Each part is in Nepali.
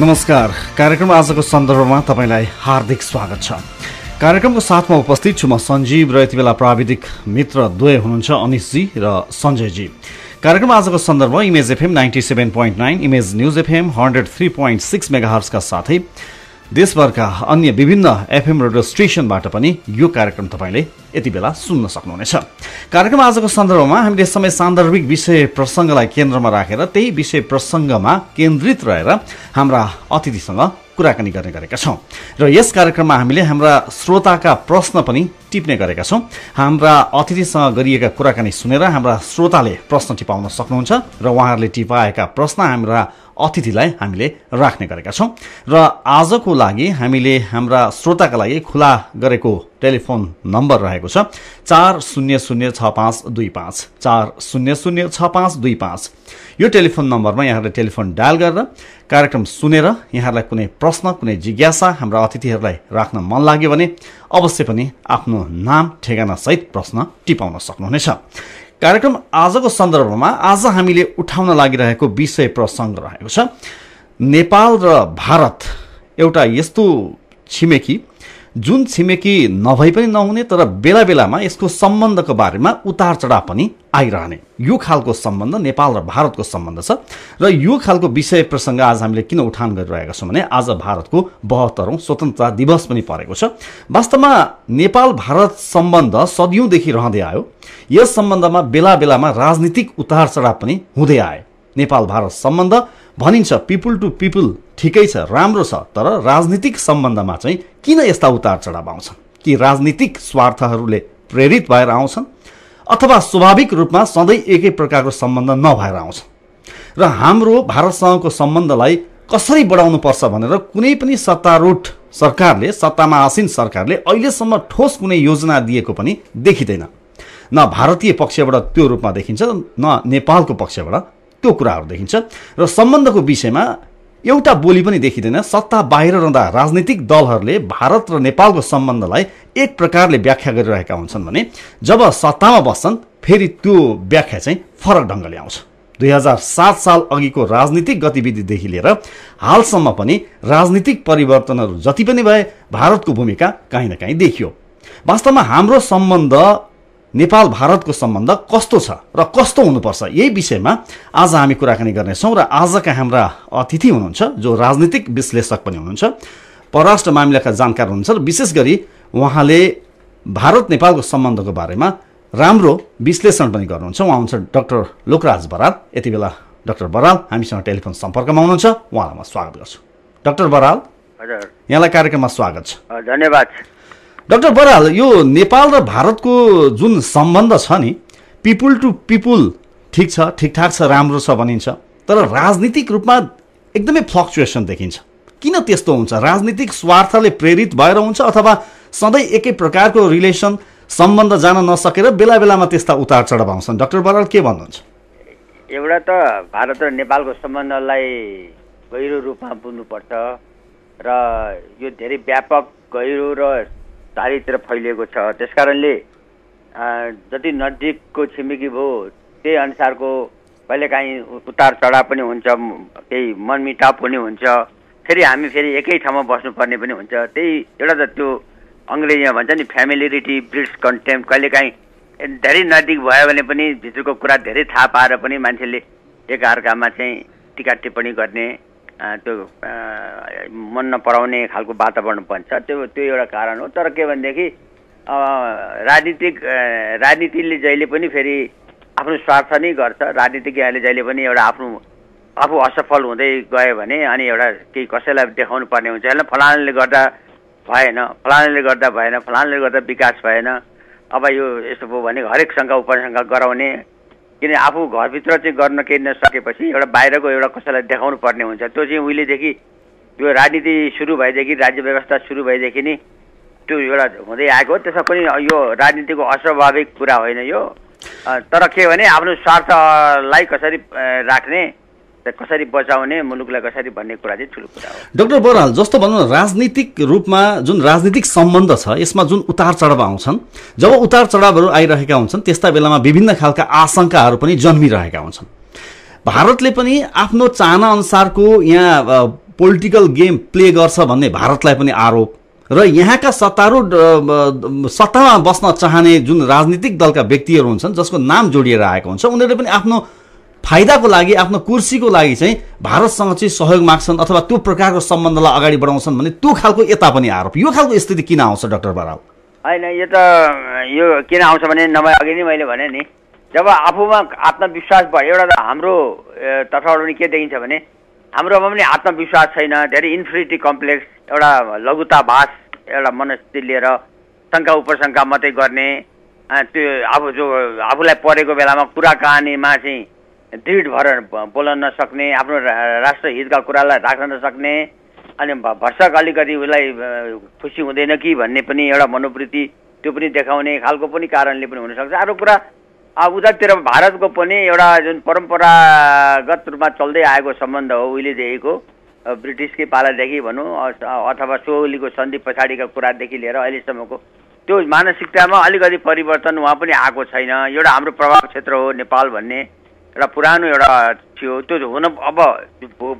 नमस्कार। कार्यक्रम आजको सन्दर्भमा तपाईँलाई हार्दिक स्वागत छ। कार्यक्रमको साथमा उपस्थित छु म सञ्जीव र यति बेला प्राविधिक मित्र द्वय हुनुहुन्छ अनिसजी र सञ्जयजी। कार्यक्रम आजको सन्दर्भ image FM ninety seven point nine image news FM hundred three point six मेगाहर्सका साथै देशभरका अन्य विभिन्न एफएम रेडियो स्टेसनबाट पनि यो कार्यक्रम तपाईँले यति बेला सुन्न सक्नुहुनेछ। कार्यक्रम आजको सन्दर्भमा हामीले समय सान्दर्भिक विषय प्रसङ्गलाई केन्द्रमा राखेर त्यही विषय प्रसङ्गमा केन्द्रित रहेर हाम्रा अतिथिसँग कुराकानी गर्ने गरेका छौँ। र यस कार्यक्रममा हामीले हाम्रा श्रोताका प्रश्न पनि टिप्ने गरेका छौँ। हाम्रा अतिथिसँग गरिएका कुराकानी सुनेर हाम्रा श्रोताले प्रश्न टिपाउन सक्नुहुन्छ र उहाँहरूले टिपाएका प्रश्न हाम्रा अतिथिलाई हामीले राख्ने गरेका छौँ। र आजको लागि हामीले हाम्रा श्रोताका लागि खुला गरेको टेलिफोन नम्बर रहेको छ चार शून्य शून्य छ पाँच दुई पाँच। चार शून्य शून्य छ पाँच दुई पाँच। यो टेलिफोन नम्बरमा यहाँहरूले टेलिफोन डायल गरेर कार्यक्रम सुनेर यहाँहरूलाई कुनै प्रश्न कुनै जिज्ञासा हाम्रा अतिथिहरूलाई राख्न मन लाग्यो भने अवश्य पनि आफ्नो नाम ठेगानासहित प्रश्न टिपाउन सक्नुहुनेछ। कार्यक्रम आजको सन्दर्भमा आज हामीले उठाउन लागिरहेको विषय प्रसङ्ग रहेको छ। नेपाल र भारत एउटा यस्तो छिमेकी जुन छिमेकी नभई पनि नहुने तर बेला बेलामा यसको सम्बन्धको बारेमा उतार चढाव पनि आइरहने। यो खालको सम्बन्ध नेपाल र भारतको सम्बन्ध छ। र यो खालको विषय प्रसङ्ग आज हामीले किन उठान गरिरहेका छौँ भने आज भारतको बहत्तरौँ स्वतन्त्रता दिवस पनि परेको छ। वास्तवमा नेपाल भारत सम्बन्ध सदियौँदेखि रहँदै आयो। यस सम्बन्धमा बेला बेलामा राजनीतिक उतार चढाव पनि हुँदै आए। नेपाल भारत सम्बन्ध भनिन्छ पिपुल टु पिपुल ठिकै छ राम्रो छ तर राजनीतिक सम्बन्धमा चाहिँ किन यस्ता उतार चढाव आउँछन् कि राजनीतिक स्वार्थहरूले प्रेरित भएर आउँछन्? अथवा स्वाभाविक रूपमा सधैँ एकै प्रकारको सम्बन्ध नभएर आउँछ? र हाम्रो भारतसँगको सम्बन्धलाई कसरी बढाउनु पर्छ भनेर कुनै पनि सत्तारूढ सरकारले सत्तामा आसीन सरकारले अहिलेसम्म ठोस कुनै योजना दिएको पनि देखिँदैन। न भारतीय पक्षबाट त्यो रूपमा देखिन्छ न नेपालको पक्षबाट त्यो कुराहरू देखिन्छ। र सम्बन्धको विषयमा एउटा बोली पनि देखिँदैन। सत्ता बाहिर रहँदा राजनीतिक दलहरूले भारत र नेपालको सम्बन्धलाई एक प्रकारले व्याख्या गरिरहेका हुन्छन् भने जब सत्तामा बस्छन् फेरि त्यो व्याख्या चाहिँ फरक ढङ्गले आउँछ। दुई हजार सात साल अघिको राजनीतिक गतिविधिदेखि लिएर हालसम्म पनि राजनीतिक परिवर्तनहरू जति पनि भए भारतको भूमिका काहीँ न काहीँ देखियो। वास्तवमा हाम्रो सम्बन्ध नेपाल भारतको सम्बन्ध कस्तो छ र कस्तो हुनुपर्छ? यही विषयमा आज हामी कुराकानी गर्नेछौँ र आजका हाम्रा अतिथि हुनुहुन्छ जो राजनीतिक विश्लेषक पनि हुनुहुन्छ परराष्ट्र मामिलाका जानकार हुनुहुन्छ र विशेष गरी उहाँले भारत नेपालको सम्बन्धको बारेमा राम्रो विश्लेषण पनि गर्नुहुन्छ। उहाँ हुनुहुन्छ डाक्टर लोकराज बराल। यति बेला डाक्टर बराल हामीसँग टेलिफोन सम्पर्कमा हुनुहुन्छ। उहाँलाई म स्वागत गर्छु। डाक्टर बराल हजुर। यहाँलाई कार्यक्रममा स्वागत छ। धन्यवाद। डाक्टर बराल यो नेपाल र भारतको जुन सम्बन्ध छ नि पिपुल टु पिपुल ठिक छ ठिकठाक छ राम्रो छ भनिन्छ। तर राजनीतिक रूपमा एकदमै फ्लक्चुएसन देखिन्छ। किन त्यस्तो हुन्छ? राजनीतिक स्वार्थले प्रेरित भएर हुन्छ अथवा सधैँ एकै प्रकारको रिलेसन सम्बन्ध जान नसकेर बेला बेलामा त्यस्ता उतार चढाव आउँछन्। डाक्टर बराल के भन्नुहुन्छ? एउटा त भारत र नेपालको सम्बन्धलाई गहिरो रूपमा बुझ्नुपर्छ र यो धेरै व्यापक गहिरो र चारैतिर फैलिएको छ। त्यस कारणले जति नजिकको छिमेकी भयो त्यही अनुसारको कहिलेकाहीँ उतार चढाव पनि हुन्छ केही मनमिटाव पनि हुन्छ। फेरि हामी फेरि एकै ठाउँमा बस्नुपर्ने पनि हुन्छ। त्यही एउटा त त्यो अङ्ग्रेजीमा भन्छ नि फ्यामिलिरिटी ब्रिड्स कन्टेम्प कहिलेकाहीँ धेरै नजिक भयो भने पनि भित्रको कुरा धेरै थाहा पाएर पनि मान्छेले एकअर्कामा चाहिँ टिका टिप्पणी गर्ने त्यो मन नपराउने खालको वातावरण बन्छ। त्यो त्यो एउटा कारण हो। तर के भनेदेखि राजनीतिक राजनीतिले जहिले पनि फेरि आफ्नो स्वार्थ नै गर्छ। राजनीतिज्ञहरूले जहिले पनि एउटा आफ्नो आफू असफल हुँदै गयो भने अनि एउटा केही कसैलाई देखाउनु पर्ने हुन्छ। होइन फलानाले गर्दा भएन फलानाले गर्दा भएन फलानाले गर्दा विकास भएन। अब यो यस्तो भयो भने हरेक शङ्का उपशङ्का गराउने किन आफू घरभित्र चाहिँ गर्न केही नसकेपछि एउटा बाहिरको एउटा कसैलाई देखाउनु पर्ने हुन्छ। त्यो चाहिँ उहिलेदेखि यो राजनीति सुरु भएदेखि राज्य व्यवस्था सुरु भएदेखि नै त्यो एउटा हुँदै आएको। हो त्यसमा पनि यो राजनीतिको अस्वाभाविक कुरा होइन यो। तर के भने आफ्नो स्वार्थलाई कसरी राख्ने कसरी बचाउने मुलुकलाई कसरी भन्ने कुरा चाहिँ ठुलो कुरा हो। डाक्टर बराल जस्तो भनौँ न राजनीतिक रूपमा जुन राजनीतिक सम्बन्ध छ यसमा जुन उतार चढाव आउँछन् जब उतार चढावहरू आइरहेका हुन्छन् त्यस्ता बेलामा विभिन्न खालका आशंकाहरू पनि जन्मिरहेका हुन्छन्। भारतले पनि आफ्नो चाहना अनुसारको यहाँ पोलिटिकल गेम प्ले गर्छ भन्ने भारतलाई पनि आरोप र यहाँका सत्तारूढ सत्तामा बस्न चाहने जुन राजनीतिक दलका व्यक्तिहरू हुन्छन् जसको नाम जोडिएर आएको हुन्छ उनीहरूले पनि आफ्नो फाइदाको लागि आफ्नो कुर्सीको लागि चाहिँ भारतसँग चाहिँ सहयोग माग्छन् अथवा त्यो प्रकारको सम्बन्धलाई अगाडि बढाउँछन् भने त्यो खालको यता पनि आरोप। यो खालको स्थिति किन आउँछ डाक्टर बराल? होइन यो त यो किन आउँछ भने नभए अघि नै मैले भने नि जब आफूमा आत्मविश्वास भयो एउटा त हाम्रो तर्फबाट पनि के देखिन्छ भने हाम्रोमा पनि आत्मविश्वास छैन धेरै इन्फिनिटी कम्प्लेक्स एउटा लघुताभास एउटा मनस्थिति लिएर शङ्का उपशङ्का मात्रै गर्ने त्यो आफू जो आफूलाई परेको बेलामा कुरा कहानीमा चाहिँ दृढ भएर बोल्न नसक्ने आफ्नो राष्ट्र हितका कुरालाई राख्न नसक्ने अनि भर्सक अलिकति उसलाई खुसी हुँदैन कि भन्ने पनि एउटा मनोवृत्ति त्यो पनि देखाउने खालको पनि कारणले पनि हुनसक्छ। अरू कुरा अब उतातिर भारतको पनि एउटा जुन परम्परागत रूपमा चल्दै आएको सम्बन्ध हो उहिलेदेखिको ब्रिटिसकै पालादेखि भनौँ अथवा सोलीको सन्धि पछाडिका कुरादेखि लिएर अहिलेसम्मको त्यो मानसिकतामा अलिकति परिवर्तन उहाँ पनि आएको छैन। एउटा हाम्रो प्रभाव क्षेत्र हो नेपाल भन्ने। एउटा पुरानो एउटा थियो। त्यो हुन अब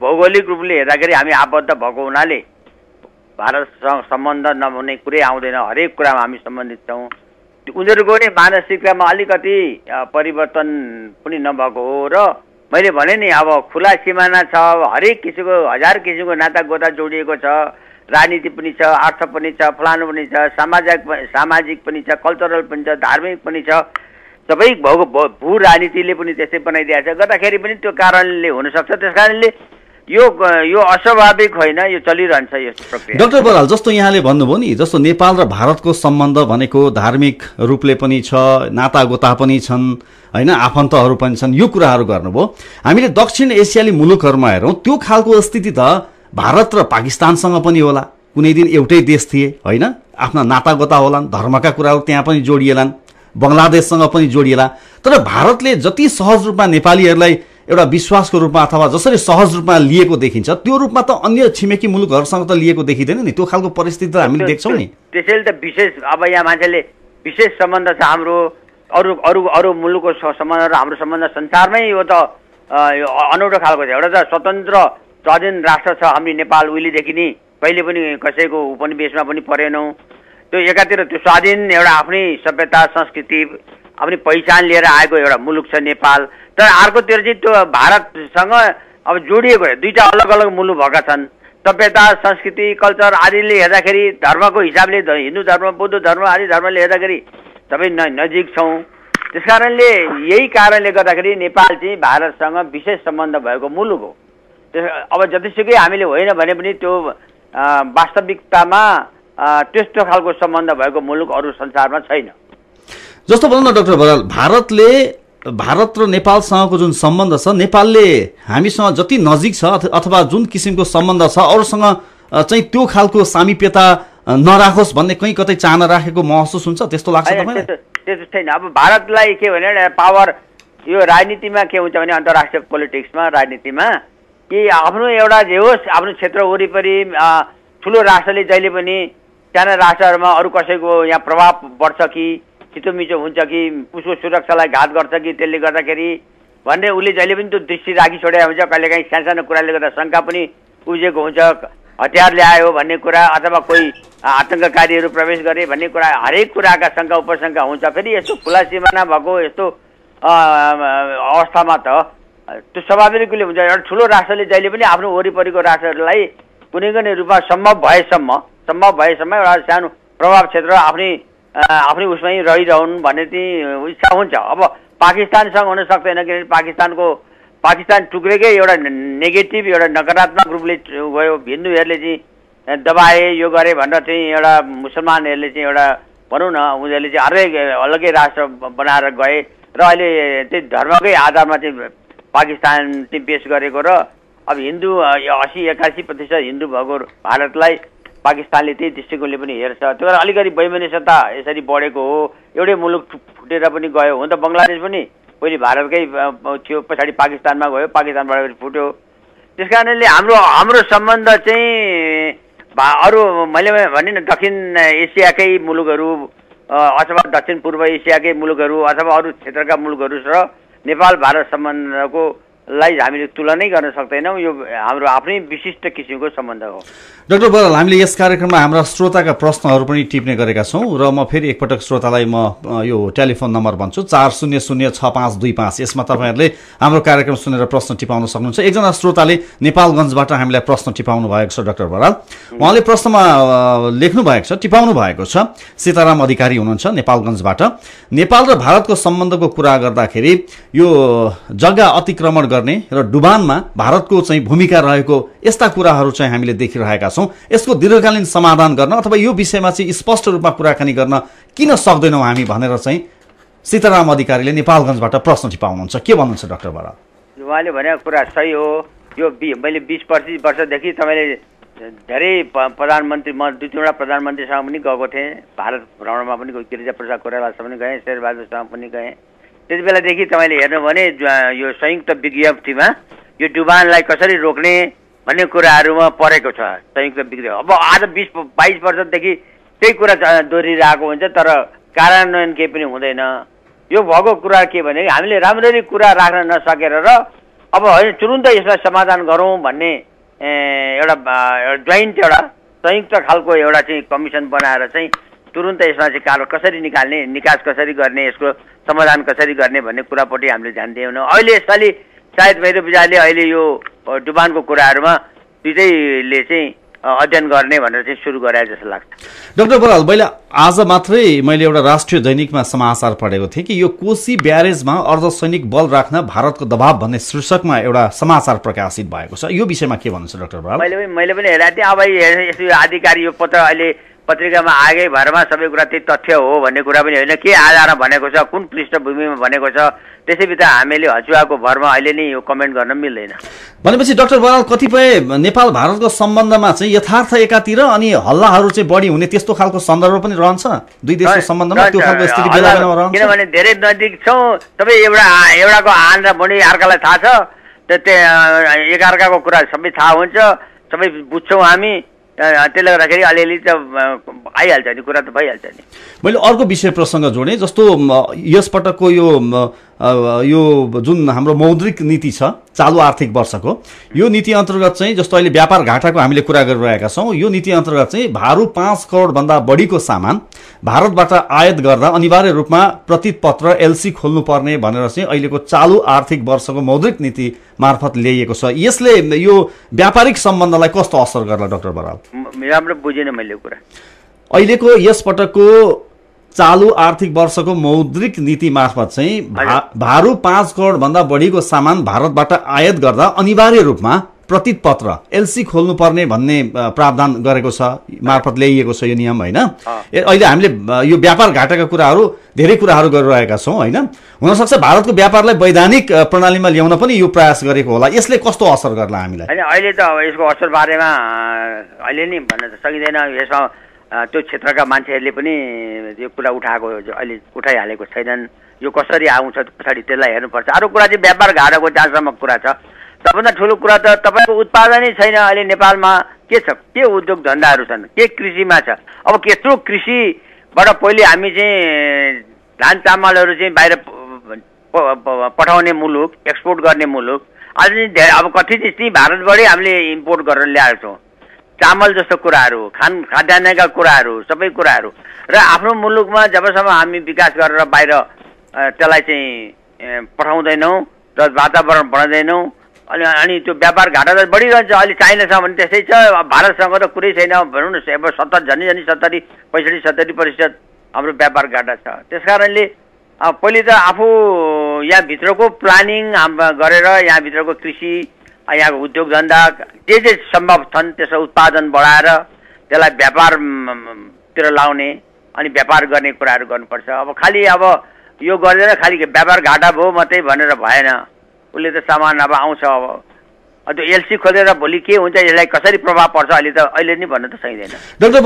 भौगोलिक रूपले हेर्दाखेरि हामी आबद्ध भएको हुनाले भारतसँग सम्बन्ध नहुने कुरै आउँदैन। हरेक कुरामा हामी सम्बन्धित छौँ। उनीहरूको नै मानसिकतामा अलिकति परिवर्तन पनि नभएको हो र मैले भने नि अब खुला सिमाना छ। हरेक किसिमको हजार किसिमको नाता गोता जोडिएको छ। राजनीति पनि छ अर्थ पनि छ फलानु पनि छ सामाजिक सामाजिक पनि छ कल्चरल पनि छ धार्मिक पनि छ। सबै भौ भौ- राजनीतिले पनि त्यसै बनाइदिएको छ। गर्दाखेरि पनि त्यो कारणले हुनसक्छ। त्यस कारणले यो यो अस्वाभाविक होइन यो चलिरहन्छ यस्तो प्रक्रिया। डाक्टर बराल जस्तो यहाँले भन्नुभयो नि जस्तो नेपाल र भारतको सम्बन्ध भनेको धार्मिक रूपले पनि छ नातागोता पनि छन् होइन आफन्तहरू पनि छन् यो कुराहरू गर्नुभयो। हामीले दक्षिण एसियाली मुलुकहरूमा हेरौँ त्यो खालको स्थिति त भारत र पाकिस्तानसँग पनि होला। कुनै दिन एउटै देश थिए होइन आफ्ना नातागोता होलान् धर्मका कुराहरू त्यहाँ पनि जोडिएलान्। बङ्गलादेशसँग पनि जोडिएला। तर भारतले जति सहज रूपमा नेपालीहरूलाई एउटा विश्वासको रूपमा अथवा जसरी सहज रूपमा लिएको देखिन्छ त्यो रूपमा त अन्य छिमेकी मुलुकहरूसँग त लिएको देखिँदैन नि। त्यो खालको परिस्थिति त हामीले देख्छौँ नि। त्यसैले त विशेष अब यहाँ मान्छेले विशेष सम्बन्ध छ हाम्रो अरू अरू अरू मुलुकको सम्बन्ध र हाम्रो सम्बन्ध संसारमै यो त अनौठो खालको छ। एउटा त स्वतन्त्र स्वाधीन राष्ट्र छ हामी नेपाल उहिलेदेखि नै कहिले पनि कसैको उपनिवेशमा पनि परेनौँ। त्यो एकातिर त्यो स्वाधीन एउटा आफ्नै सभ्यता संस्कृति आफ्नै पहिचान लिएर आएको एउटा मुलुक छ नेपाल। तर अर्कोतिर चाहिँ त्यो भारतसँग अब जोडिएको दुईवटा अलग अलग मुलुक भएका छन्। सभ्यता संस्कृति कल्चर आदिले हेर्दाखेरि धर्मको हिसाबले हिन्दू धर्म बौद्ध धर्म आदि धर्मले हेर्दाखेरि सबै न नजिक छौँ। त्यस कारणले यही कारणले गर्दाखेरि नेपाल चाहिँ भारतसँग विशेष सम्बन्ध भएको मुलुक हो। त्यस अब जतिसुकै हामीले होइन भने पनि त्यो वास्तविकतामा त्यस्तो खालको सम्बन्ध भएको मुलुक अरू संसारमा छैन। जस्तो भनौँ न डाक्टर बराल भारतले भारत र नेपालसँगको जुन सम्बन्ध छ नेपालले हामीसँग जति नजिक छ अथ- अथवा जुन किसिमको सम्बन्ध छ अरूसँग चाहिँ त्यो खालको सामिप्यता नराखोस् भन्ने कहीँ कतै चाहना राखेको महसुस हुन्छ? त्यस्तो लाग्छ त्यस्तो छैन। अब भारतलाई के भने पावर यो राजनीतिमा के हुन्छ भने अन्तर्राष्ट्रिय पोलिटिक्समा राजनीतिमा कि आफ्नो एउटा जे होस् आफ्नो क्षेत्र वरिपरि ठुलो राष्ट्रले जहिले पनि साना राष्ट्रहरूमा अरू कसैको यहाँ प्रभाव बढ्छ कि छिटोमिचो हुन्छ कि उसको सुरक्षालाई घात गर्छ कि त्यसले गर्दाखेरि भन्ने उसले जहिले पनि त्यो दृष्टि राखी छोडेको हुन्छ। कहिलेकाहीँ सानो कुराले गर्दा शङ्का पनि उब्जेको हुन्छ हतियार ल्यायो भन्ने कुरा अथवा कोही आतङ्ककारीहरू प्रवेश गरे भन्ने कुरा हरेक कुराका शङ्का उपशङ्का हुन्छ। फेरि यस्तो खुला सिमाना भएको यस्तो अवस्थामा त त्यो स्वाभाविक हुन्छ। एउटा ठुलो राष्ट्रले जहिले पनि आफ्नो वरिपरिको राष्ट्रहरूलाई कुनै कुनै रूपमा सम्भव भएसम्म सम्भव भएसम्म एउटा सानो प्रभाव क्षेत्र आफ्नै आफ्नै उसमै रहिरहन् भन्ने चाहिँ इच्छा हुन्छ। अब पाकिस्तानसँग हुन सक्दैन किनभने पाकिस्तानको पाकिस्तान टुक्रेकै एउटा नेगेटिभ एउटा नकारात्मक रूपले गयो। हिन्दूहरूले चाहिँ दबाए यो गरे भनेर चाहिँ एउटा मुसलमानहरूले चाहिँ एउटा भनौँ न उनीहरूले चाहिँ हरेक अलग्गै राष्ट्र बनाएर गए र अहिले चाहिँ धर्मकै आधारमा चाहिँ पाकिस्तान चाहिँ पेस गरेको र अब हिन्दू असी एकासी प्रतिशत हिन्दू भएको भारतलाई पाकिस्तानले त्यही दृष्टिकोणले पनि हेर्छ। त्यो भएर अलिकति वैमनस्यता यसरी बढेको हो। एउटै मुलुक फुटेर पनि गयो हुन त बङ्गलादेश पनि पहिले भारतकै थियो। पछाडि पाकिस्तानमा गयो। पाकिस्तानबाट पनि फुट्यो। त्यस कारणले हाम्रो हाम्रो सम्बन्ध चाहिँ भा अरू मैले भने नि दक्षिण एसियाकै मुलुकहरू अथवा दक्षिण पूर्व एसियाकै मुलुकहरू अथवा अरू क्षेत्रका मुलुकहरू र नेपाल भारत सम्बन्धको लाई हामीले तुलनै गर्न सक्दैनौँ। यो हाम्रो आफ्नै विशिष्ट किसिमको सम्बन्ध हो। डाक्टर बराल हामीले यस कार्यक्रममा हाम्रा श्रोताका प्रश्नहरू पनि टिप्ने गरेका छौँ र म फेरि एकपटक श्रोतालाई म यो टेलिफोन नम्बर भन्छु चार शून्य शून्य छ पाँच दुई पाँच। यसमा तपाईँहरूले हाम्रो कार्यक्रम सुनेर प्रश्न टिपाउन सक्नुहुन्छ। एकजना श्रोताले नेपालगञ्जबाट हामीलाई प्रश्न टिपाउनु भएको छ डाक्टर बराल। उहाँले प्रश्नमा लेख्नु भएको छ टिपाउनु भएको छ। सीताराम अधिकारी हुनुहुन्छ नेपालगञ्जबाट। नेपाल र भारतको सम्बन्धको कुरा गर्दाखेरि यो जग्गा अतिक्रमण गर्ने र डुबानमा भारतको चाहिँ भूमिका रहेको यस्ता कुराहरू चाहिँ हामीले देखिरहेका छौँ। यसको दीर्घकालीन समाधान गर्न अथवा यो विषयमा चाहिँ स्पष्ट रूपमा कुराकानी गर्न किन सक्दैनौँ हामी भनेर चाहिँ सीताराम अधिकारीले नेपालगञ्जबाट प्रश्न टिपाउनुहुन्छ के भन्नुहुन्छ डाक्टर बरा उहाँले भनेको कुरा सही हो। यो मैले बिस पच्चिस वर्षदेखि तपाईँले धेरै प्रधानमन्त्री म दुई तिनवटा प्रधानमन्त्रीसँग पनि गएको थिएँ। भारत भ्रमणमा पनि गिरिजा प्रसाद कोइरालासँग पनि गएँ शेरबहादुरसँग पनि गएँ। त्यति बेलादेखि तपाईँले हेर्नु भने यो संयुक्त विज्ञप्तिमा यो डुबानलाई कसरी रोक्ने भन्ने कुराहरूमा परेको छ संयुक्त विज्ञप्ति अब आज बिस बाइस वर्षदेखि त्यही कुरा दोहोरिरहेको हुन्छ तर कार्यान्वयन केही पनि हुँदैन। यो भएको कुरा के भने हामीले राम्ररी कुरा राख्न नसकेर र अब होइन तुरुन्त यसलाई समाधान गरौँ भन्ने एउटा जोइन्ट एउटा संयुक्त खालको एउटा चाहिँ कमिसन बनाएर चाहिँ तुरुन्त यसमा चाहिँ कालो कसरी निकाल्ने निकास कसरी गर्ने यसको समाधान कसरी गर्ने भन्ने कुरापट्टि हामीले ध्यान दिएनौँ। अहिले यसपालि सायद मेरो विचारले अहिले यो डुबानको कुराहरूमा दुइटैले चाहिँ अध्ययन गर्ने भनेर चाहिँ सुरु गराए जस्तो लाग्छ। डाक्टर बराल मैले आज मात्रै मैले एउटा राष्ट्रिय दैनिकमा समाचार पढेको थिएँ कि यो कोशी ब्यारेजमा अर्धसैनिक बल राख्न भारतको दबाव भन्ने शीर्षकमा एउटा समाचार प्रकाशित भएको छ। यो विषयमा के भन्नुहुन्छ डाक्टर बराल? मैले पनि मैले पनि हेरेको थिएँ। अब यसो आधिकारिक यो पत्र अहिले पत्रिकामा आगै भरमा सबै कुरा त्यही तथ्य हो भन्ने कुरा पनि होइन। के आधारमा भनेको छ कुन पृष्ठभूमिमा भनेको छ त्यसैबित्त हामीले हचुवाको भरमा अहिले नै यो कमेन्ट गर्न मिल्दैन। भनेपछि डाक्टर बराल कतिपय नेपाल भारतको सम्बन्धमा चाहिँ यथार्थ एकातिर अनि हल्लाहरू चाहिँ बढी हुने त्यस्तो खालको सन्दर्भ पनि रहन्छ? दुई देशको सम्बन्धमा त्यो खालको स्थिति किनभने धेरै नजिक छौँ सबै एउटा एउटाको आन र बढी अर्कालाई थाहा छ त्यो एकअर्काको कुरा सबै थाहा हुन्छ सबै बुझ्छौँ हामी। त्यसले गर्दाखेरि अलिअलि त आइहाल्छ नि कुरा त भइहाल्छ नि। मैले अर्को विषय प्रसङ्ग जोडेँ जस्तो यसपटकको यो यो जुन हाम्रो मौद्रिक नीति छ चालु आर्थिक वर्षको यो नीति अन्तर्गत चाहिँ जस्तो अहिले व्यापार घाटाको हामीले कुरा गरिरहेका छौँ यो नीति अन्तर्गत चाहिँ भारु पाँच करोडभन्दा बढीको सामान भारतबाट आयात गर्दा अनिवार्य रूपमा प्रतिपत्र एलसी खोल्नुपर्ने भनेर चाहिँ अहिलेको चालु आर्थिक वर्षको मौद्रिक नीति मार्फत ल्याइएको छ। यसले यो व्यापारिक सम्बन्धलाई कस्तो असर गर्ला डाक्टर बराल? राम्रो बुझेन मैले कुरा। अहिलेको यसपटकको चालु आर्थिक वर्षको मौद्रिक नीति मार्फत चाहिँ भारु पाँच करोड भन्दा बढीको सामान भारतबाट आयात गर्दा अनिवार्य रूपमा प्रतीत पत्र एलसी खोल्नुपर्ने भन्ने प्रावधान गरेको छ मार्फत ल्याइएको छ यो नियम होइन? अहिले हामीले यो व्यापार घाटाका कुराहरू धेरै कुराहरू गरिरहेका छौँ होइन? हुनसक्छ भारतको व्यापारलाई वैधानिक प्रणालीमा ल्याउन पनि यो प्रयास गरेको होला। यसले कस्तो असर गर्ला हामीलाई? अहिले त यसको असर बारेमा अहिले नै भन्न त सकिँदैन। यसमा त्यो क्षेत्रका मान्छेहरूले पनि यो कुरा उठाएको अहिले उठाइहालेको छैनन्। यो कसरी आउँछ पछाडि त्यसलाई हेर्नुपर्छ। अरू कुरा चाहिँ व्यापार घाटाको जहाँसम्म कुरा छ। सबभन्दा ठुलो कुरा त तपाईँको उत्पादनै छैन अहिले नेपालमा। के छ? के उद्योग धन्दाहरू छन्? के कृषिमा छ? अब त्यत्रो कृषिबाट पहिले हामी चाहिँ धान चामलहरू चाहिँ बाहिर पठाउने मुलुक एक्सपोर्ट गर्ने मुलुक। आज धेरै अब कति चाहिँ भारतबाटै हामीले इम्पोर्ट गरेर ल्याएको छौँ। चामल जस्तो कुराहरू खान खाद्यान्नका कुराहरू सबै कुराहरू। र आफ्नो मुलुकमा जबसम्म हामी विकास गरेर बाहिर त्यसलाई चाहिँ पठाउँदैनौँ र वातावरण बनाउँदैनौँ अनि अनि त्यो व्यापार घाटा त बढिरहन्छ अहिले चाइनासँग भने त्यस्तै छ भारतसँग त कुरै छैन भनौँ न अब सत्तर झन् झन् सत्तरी पैँसठी सत्तरी प्रतिशत हाम्रो व्यापार घाटा छ। त्यस कारणले पहिले त आफू यहाँभित्रको प्लानिङ गरेर यहाँभित्रको कृषि यहाँको उद्योग धन्दा जे जे सम्भव छन् त्यसको उत्पादन बढाएर त्यसलाई व्यापारतिर लाउने अनि व्यापार गर्ने कुराहरू गर्नुपर्छ। अब खालि अब यो गर्दैन खालि व्यापार घाटा भयो मात्रै भनेर भएन। उसले त सामान अब आउँछ अब। त्यो एलसी खोलेर भोलि के हुन्छ यसलाई कसरी प्रभाव पर्छ अहिले त अहिले नै भन्न त सकिँदैन। डाक्टर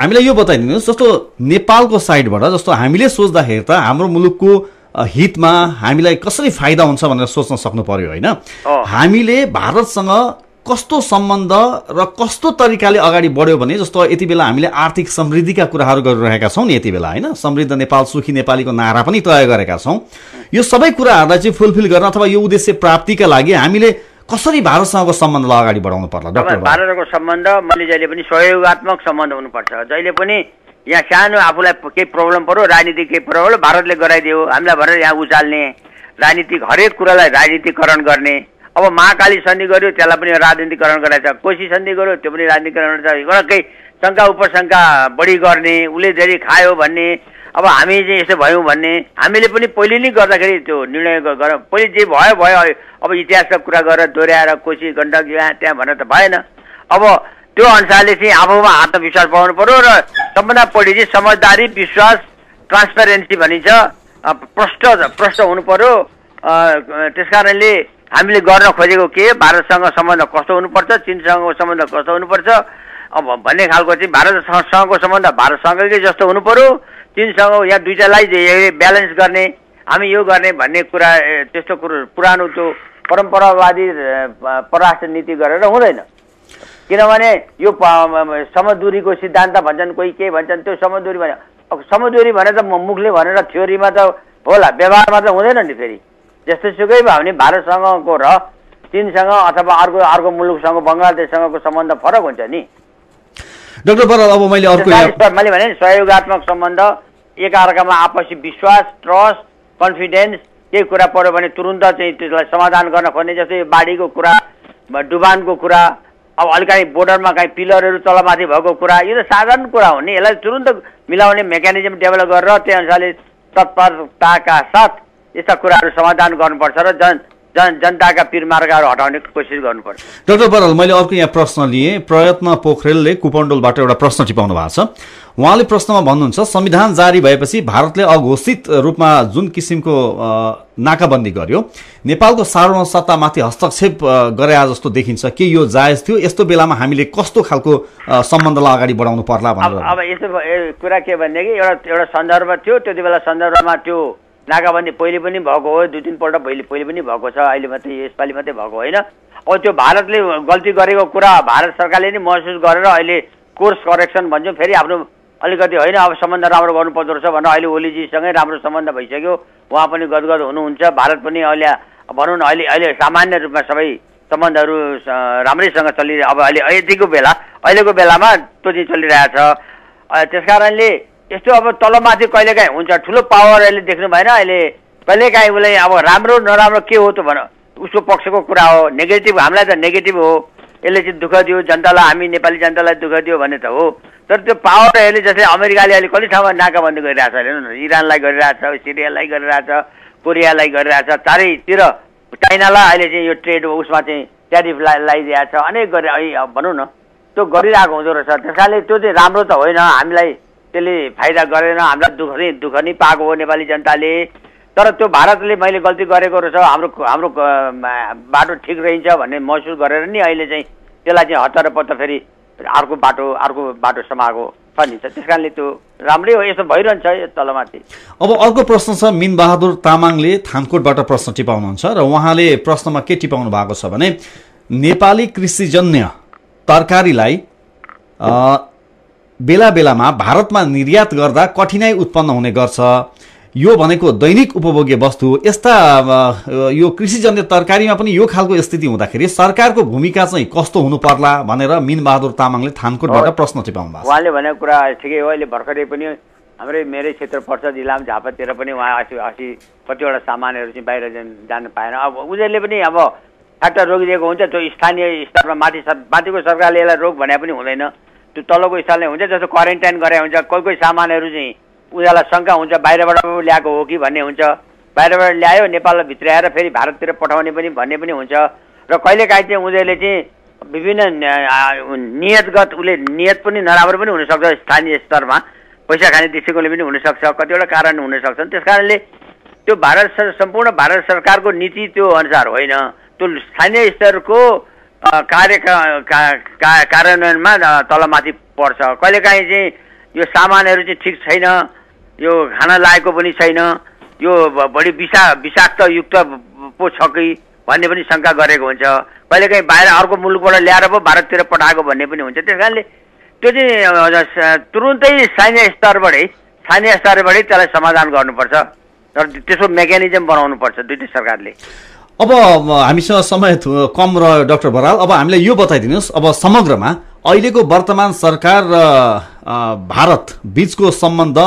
हामीलाई यो बताइदिनुहोस् जस्तो नेपालको साइडबाट जस्तो हामीले सोच्दाखेरि त हाम्रो मुलुकको हितमा हामीलाई कसरी फाइदा हुन्छ भनेर सोच्न सक्नु पर्यो होइन हामीले भारतसँग कस्तो सम्बन्ध र कस्तो तरिकाले अगाडि बढ्यो भने जस्तो यति बेला हामीले आर्थिक समृद्धिका कुराहरू गरिरहेका छौँ नि यति बेला होइन? समृद्ध नेपाल सुखी नेपालीको नारा पनि तय गरेका छौँ। यो सबै कुराहरूलाई चाहिँ फुलफिल गर्न अथवा यो उद्देश्य प्राप्तिका लागि हामीले कसरी भारतसँगको सम्बन्धलाई अगाडि बढाउनु पर्ला? भारतको सम्बन्ध मैले जहिले पनि सहयोगात्मक सम्बन्ध हुनुपर्छ। जहिले पनि यहाँ सानो आफूलाई केही प्रब्लम पऱ्यो राजनीतिक केही प्रब्लम भारतले गराइदियो। हामीलाई भनेर यहाँ उचाल्ने राजनीतिक हरेक कुरालाई राजनीतिकरण गर्ने। अब महाकाली सन्धि गर्यो त्यसलाई पनि राजनीतिकरण गराएको छ। कोशी सन्धि गर्यो त्यो पनि राजनीतिकरण छ। एउटा केही शङ्का उपशङ्का बढी गर्ने उसले धेरै खायो भन्ने। अब हामी चाहिँ यसो भयौँ भन्ने। हामीले पनि पहिले नै गर्दाखेरि त्यो निर्णय गर पहिले जे भयो भयो। अब इतिहासका कुरा गरेर दोहोऱ्याएर कोशी गण्डक यहाँ त्यहाँ भनेर त भएन। अब त्यो अनुसारले चाहिँ आफूमा आत्मविश्वास पाउनु पर्यो र सबभन्दा बढी चाहिँ समझदारी विश्वास ट्रान्सपेरेन्सी भनिन्छ प्रष्ट प्रष्ट हुनु पर्यो। अ, त्यस कारणले हामीले गर्न खोजेको के भारतसँग सम्बन्ध कस्तो हुनुपर्छ चिनसँगको सम्बन्ध कस्तो हुनुपर्छ अब भन्ने खालको चाहिँ भारतसँगको सम्बन्ध भारतसँगकै जस्तो हुनु पर्यो। चिनसँग यहाँ दुइटालाई ब्यालेन्स गर्ने हामी यो गर्ने भन्ने कुरा त्यस्तो कुरो पुरानो त्यो परम्परावादी परराष्ट्र नीति गरेर हुँदैन। किनभने यो समदूरीको सिद्धान्त भन्छन् कोही के भन्छन् त्यो समदूरी भने समदूरी भने त मुखले भनेर थ्योरीमा त होला व्यवहारमा त हुँदैन नि फेरि। जस्तो सुकै भयो भने भारतसँगको र चिनसँग अथवा अर्को अर्को मुलुकसँग बङ्गलादेशसँगको सम्बन्ध फरक हुन्छ नि। डाक्टर बराल अब मैले अर्को मैले भने नि सहयोगात्मक सम्बन्ध एकअर्कामा आपसी विश्वास ट्रस्ट कन्फिडेन्स केही कुरा पऱ्यो भने तुरुन्त चाहिँ त्यसलाई समाधान गर्न खोज्ने जस्तै बाढीको कुरा डुबानको कुरा अब अलिकति बोर्डरमा काहीँ पिलरहरू तलमाथि भएको कुरा यो त साधारण कुरा हो नि। यसलाई तुरुन्त मिलाउने मेकानिजम डेभलप गरेर त्यही अनुसारले तत्परताका साथ यस्ता कुराहरू समाधान गर्नुपर्छ र जन जन जनताका पिरमार्गहरू हटाउने कोसिस गर्नुपर्छ। डाक्टर बराल मैले अर्को यहाँ प्रश्न लिएँ। प्रयत्न पोखरेलले कुपण्डोलबाट एउटा प्रश्न टिपाउनु भएको छ। उहाँले प्रश्नमा भन्नुहुन्छ संविधान जारी भएपछि भारतले अघोषित रूपमा जुन किसिमको नाकाबन्दी गर्यो नेपालको सार्वभौम सत्तामाथि हस्तक्षेप गरे जस्तो देखिन्छ। के यो जायज थियो? यस्तो बेलामा हामीले कस्तो खालको सम्बन्धलाई अगाडि बढाउनु पर्ला भनेर अब यस्तो कुरा के भनेदेखि एउटा एउटा सन्दर्भ थियो त्यति बेला सन्दर्भमा त्यो नाकाबन्दी पहिले पनि भएको हो दुई तिनपल्ट पहिले पहिले पनि भएको छ अहिले मात्रै यसपालि मात्रै भएको होइन। अब त्यो भारतले गल्ती गरेको कुरा भारत सरकारले नै महसुस गरेर अहिले कोर्स करेक्सन भन्छौँ फेरि आफ्नो अलिकति होइन अब सम्बन्ध राम्रो गर्नुपर्दो रहेछ भनेर अहिले ओलीजीसँगै राम्रो सम्बन्ध भइसक्यो। उहाँ पनि गदगद हुनुहुन्छ। भारत पनि अहिले भनौँ न अहिले अहिले सामान्य रूपमा सबै सम्बन्धहरू राम्रैसँग चलि अब अहिले यतिको बेला अहिलेको बेलामा त्यो चाहिँ चलिरहेछ त्यस कारणले यस्तो अब तलमाथि कहिलेकाहीँ हुन्छ ठुलो पावर अहिले देख्नु भएन। अहिले कहिलेकाहीँ उसलाई अब राम्रो नराम्रो के हो त भन उसको पक्षको कुरा हो। नेगेटिभ हामीलाई त नेगेटिभ हो। यसले चाहिँ दुःख दियो जनतालाई हामी नेपाली जनतालाई दुःख दियो भने त हो। तर त्यो पावर अहिले जस्तै अमेरिकाले अहिले कति ठाउँमा नाकाबन्दी गरिरहेछ हेर्नु न इरानलाई गरिरहेछ सिरियालाई गरिरहेछ कोरियालाई गरिरहेछ चारैतिर चाइनालाई अहिले चाहिँ यो ट्रेड उसमा चाहिँ ट्यारिफ ला लगाइदिएको छ अनेक गरी भनौँ न त्यो गरिरहेको हुँदो रहेछ। त्यस कारणले त्यो चाहिँ राम्रो त होइन हामीलाई त्यसले फाइदा गरेन हामीलाई दुःख नै दुःख नै पाएको हो नेपाली जनताले। तर त्यो भारतले मैले गल्ती गरेको रहेछ हाम्रो हाम्रो बाटो ठिक रहन्छ भन्ने महसुस गरेर नि अहिले चाहिँ त्यसलाई चाहिँ हतार पत्ता फेरि अर्को बाटो अर्को बाटो समाएको छ नि त्यस कारणले त्यो राम्रै हो यस्तो भइरहन्छ यो तलमाथि। अब अर्को प्रश्न छ मिनबहादुर तामाङले थानकोटबाट प्रश्न टिपाउनुहुन्छ र उहाँले प्रश्नमा के टिपाउनु भएको छ भने नेपाली कृषिजन्य तरकारीलाई बेला बेलामा भारतमा निर्यात गर्दा कठिनाई उत्पन्न हुने गर्छ। यो भनेको दैनिक उपभोग्य वस्तु यस्ता यो कृषिजन्य तरकारीमा पनि यो खालको स्थिति हुँदाखेरि सरकारको भूमिका चाहिँ कस्तो हुनु पर्ला भनेर मिनबहादुर तामाङले थानकोटबाट प्रश्न टिपाउनु भएको उहाँले भनेको कुरा ठिकै हो। अहिले भर्खरै पनि हाम्रै मेरै क्षेत्र पर्छ जिल्लामा झापातिर पनि उहाँ अस्ति अस्ति कतिवटा सामानहरू चाहिँ बाहिर जान जान पाएन। अब उनीहरूले पनि अब फ्याक्टर रोकिदिएको हुन्छ त्यो स्थानीय स्तरमा माथि माथिको सरकारले यसलाई रोक भने पनि हुँदैन। त्यो तलको स्तरले हुन्छ जस्तो क्वारेन्टाइन गरे हुन्छ कोही कोही सामानहरू चाहिँ उनीहरूलाई शङ्का हुन्छ बाहिरबाट ल्याएको हो कि भन्ने हुन्छ। बाहिरबाट ल्यायो नेपाललाई भित्राएर फेरि भारततिर पठाउने पनि भन्ने पनि हुन्छ। र कहिलेकाहीँ चाहिँ उनीहरूले चाहिँ विभिन्न नियतगत उसले नियत पनि नराम्रो पनि हुनसक्छ स्थानीय स्तरमा। पैसा खाने दृष्टिकोणले पनि हुनसक्छ कतिवटा कारण हुन सक्छन् त्यस कारणले त्यो भारत सर सम्पूर्ण भारत सरकारको नीति त्यो अनुसार होइन। त्यो स्थानीय स्तरको कार्य कार्यान्वयनमा तलमाथि पर्छ। कहिलेकाहीँ चाहिँ यो सामानहरू चाहिँ ठिक छैन यो खान लायकको पनि छैन। यो बढी विषा विषाक्त युक्त पो छ कि भन्ने पनि शङ्का गरेको हुन्छ। कहिलेकाहीँ बाहिर अर्को मुलुकबाट ल्याएर पो भारततिर पठाएको भन्ने पनि हुन्छ। त्यस कारणले त्यो चाहिँ तुरुन्तै स्थानीय स्तरबाटै स्थानीय स्तरबाटै त्यसलाई समाधान गर्नुपर्छ। र त्यसको मेकानिजम बनाउनुपर्छ दुइटै सरकारले। अब हामीसँग समय कम रह्यो डाक्टर बराल अब हामीलाई यो बताइदिनुहोस्। अब समग्रमा अहिलेको वर्तमान सरकार र भारत बिचको सम्बन्ध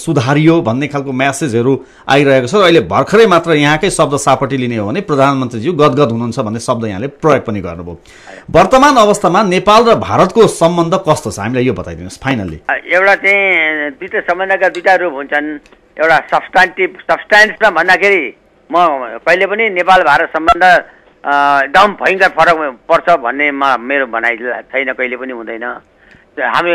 सुधारियो भन्ने खालको म्यासेजहरू आइरहेको छ अहिले भर्खरै मात्र यहाँकै शब्द सापट्टि लिने हो भने प्रधानमन्त्रीज्यू गदगद हुनुहुन्छ भन्ने शब्द यहाँले प्रयोग पनि गर्नुभयो। वर्तमान अवस्थामा नेपाल र भारतको सम्बन्ध कस्तो छ? हामीलाई यो बताइदिनुहोस् फाइनल्ली एउटा चाहिँ दुईवटा सम्बन्धका दुईवटा रूप हुन्छन्। एउटा सब्सटान्टिभ सब्सटान्समा भन्दाखेरि म कहिले पनि नेपाल भारत सम्बन्ध एकदम भयङ्कर फरक पर्छ भन्ने मेरो भनाइ छैन कहिले पनि हुँदैन। हामी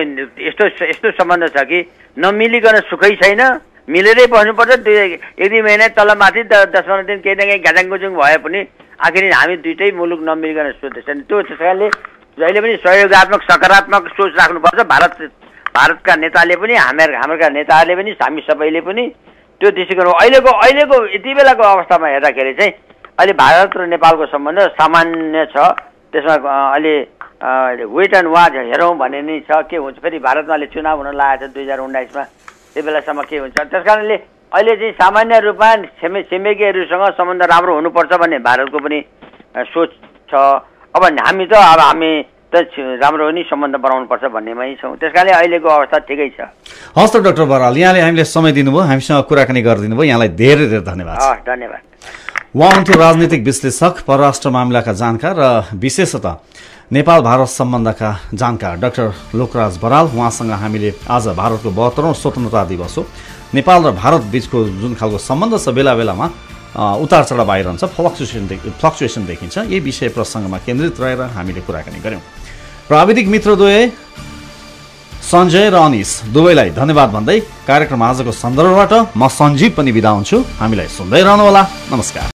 यस्तो यस्तो सम्बन्ध छ कि नमिलिकन सुखै छैन। मिलेरै बस्नुपर्छ दुई एक दुई महिना तलमाथि दस पन्ध्र दिन केही न केही घाजाङगुजुङ भए पनि आखिर हामी दुइटै मुलुक नमिलिकन सोध्दैछन्। त्यो त्यसकारणले जहिले पनि सहयोगात्मक सकारात्मक सोच राख्नुपर्छ। भारत भारतका नेताले पनि हाम्रो हाम्रा नेताहरूले पनि हामी सबैले पनि त्यो दृष्टिकोण अहिलेको अहिलेको यति बेलाको अवस्थामा हेर्दाखेरि चाहिँ अहिले भारत र नेपालको सम्बन्ध सामान्य छ। त्यसमा अहिले वेट एन्ड वाच हेरौँ भन्ने नै छ। के हुन्छ? फेरि भारतमा अहिले चुनाव हुन लागेको छ दुई हजार उन्नाइसमा। त्यो बेलासम्म के हुन्छ? त्यस कारणले अहिले चाहिँ सामान्य रूपमा छिमे छिमेकीहरूसँग सम्बन्ध राम्रो हुनुपर्छ भन्ने भारतको पनि सोच छ। अब हामी त अब हामी त राम्रो नि सम्बन्ध बनाउनुपर्छ भन्नेमै छौँ। त्यस कारणले अहिलेको अवस्था ठिकै छ। हस् त डाक्टर बराल। यहाँले हामीले समय दिनुभयो। हामीसँग कुराकानी गरिदिनु भयो यहाँलाई धेरै धेरै धन्यवाद। हस् धन्यवाद। उहाँ हुन्थ्यो राजनीतिक विश्लेषक परराष्ट्र मामिलाका जानकार र विशेषतः नेपाल भारत सम्बन्धका जानकार डाक्टर लोकराज बराल उहाँसँग हामीले आज भारतको बहत्तरौँ स्वतन्त्रता दिवस हो। नेपाल र भारत बिचको जुन खालको सम्बन्ध छ बेला बेलामा उतार चढाव आइरहन्छ फ्लक्चुएसन फ्लक्चुएसन देखिन्छ। यही विषय प्रसङ्गमा केन्द्रित रहेर हामीले कुराकानी गऱ्यौँ। प्राविधिक मित्रद्वय सञ्जय र अनिस दुवैलाई धन्यवाद भन्दै कार्यक्रम आजको सन्दर्भबाट म सञ्जीव पनि बिदा हुन्छु। हामीलाई सुन्दै रहनुहोला। नमस्कार।